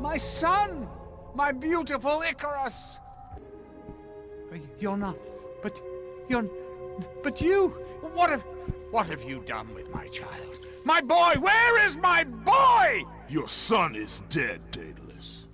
My son! My beautiful Icarus! You're not. But you're. But you. What have. What have you done with my child? My boy! Where is my boy? Your son is dead, Daedalus.